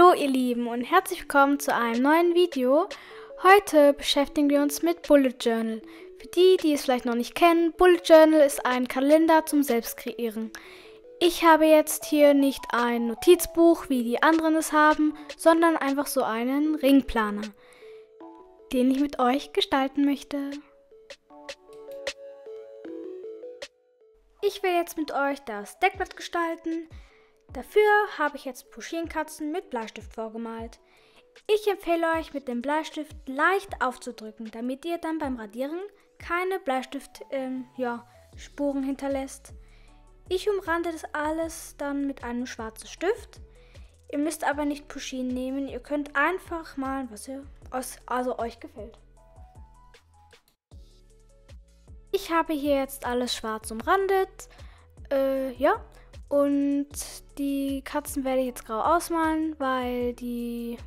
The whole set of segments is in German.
Hallo ihr Lieben und herzlich willkommen zu einem neuen Video. Heute beschäftigen wir uns mit Bullet Journal. Für die, die es vielleicht noch nicht kennen, Bullet Journal ist ein Kalender zum Selbstkreieren. Ich habe jetzt hier nicht ein Notizbuch, wie die anderen es haben, sondern einfach so einen Ringplaner, den ich mit euch gestalten möchte. Ich will jetzt mit euch das Deckblatt gestalten. Dafür habe ich jetzt Puschinkatzen mit Bleistift vorgemalt. Ich empfehle euch mit dem Bleistift leicht aufzudrücken, damit ihr dann beim Radieren keine Bleistift ähm, ja, hinterlässt. Ich umrande das alles dann mit einem schwarzen Stift. Ihr müsst aber nicht Puschin nehmen, ihr könnt einfach malen, was ihr also euch gefällt. Ich habe hier jetzt alles schwarz umrandet. Äh, ja, und die Katzen werde ich jetzt grau ausmalen, weil die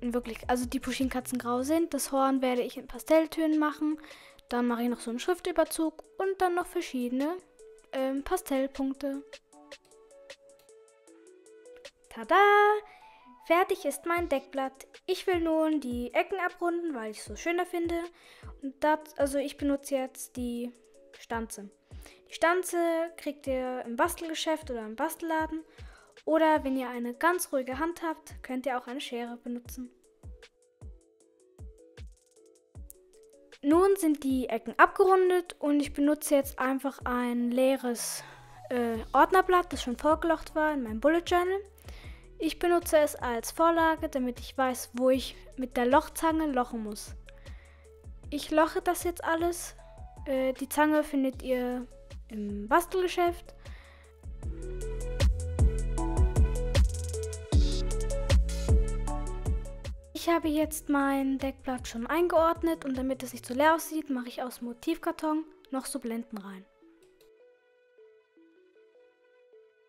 wirklich, also die Puschinkatzen grau sind. Das Horn werde ich in Pastelltönen machen. Dann mache ich noch so einen Schriftüberzug und dann noch verschiedene ähm, Pastellpunkte. Tada! Fertig ist mein Deckblatt. Ich will nun die Ecken abrunden, weil ich es so schöner finde. Und das, also ich benutze jetzt die Stanze. Die Stanze kriegt ihr im Bastelgeschäft oder im Bastelladen. Oder wenn ihr eine ganz ruhige Hand habt, könnt ihr auch eine Schere benutzen. Nun sind die Ecken abgerundet und ich benutze jetzt einfach ein leeres äh, Ordnerblatt, das schon vorgelocht war in meinem Bullet Journal. Ich benutze es als Vorlage, damit ich weiß, wo ich mit der Lochzange lochen muss. Ich loche das jetzt alles. Äh, die Zange findet ihr im Bastelgeschäft. Ich habe jetzt mein Deckblatt schon eingeordnet und damit es nicht so leer aussieht, mache ich aus Motivkarton noch so Blenden rein.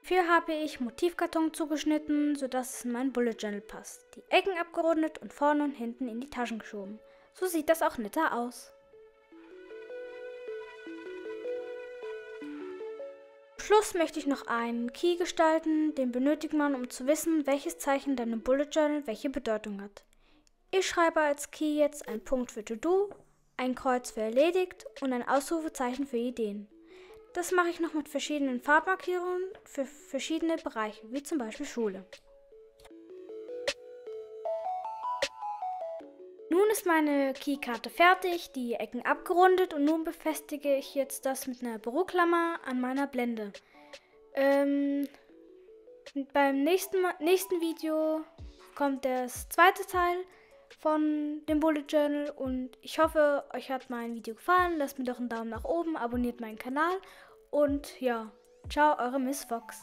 Dafür habe ich Motivkarton zugeschnitten, sodass es in mein Bullet Journal passt. Die Ecken abgerundet und vorne und hinten in die Taschen geschoben. So sieht das auch netter aus. Schluss möchte ich noch einen Key gestalten, den benötigt man, um zu wissen, welches Zeichen deinem Bullet Journal welche Bedeutung hat. Ich schreibe als Key jetzt einen Punkt für To-Do, ein Kreuz für erledigt und ein Ausrufezeichen für Ideen. Das mache ich noch mit verschiedenen Farbmarkierungen für verschiedene Bereiche, wie zum Beispiel Schule. Nun ist meine Keykarte fertig, die Ecken abgerundet und nun befestige ich jetzt das mit einer Büroklammer an meiner Blende. Ähm, beim nächsten, nächsten Video kommt das zweite Teil von dem Bullet Journal und ich hoffe, euch hat mein Video gefallen. Lasst mir doch einen Daumen nach oben, abonniert meinen Kanal und ja, ciao, eure Miss Fox.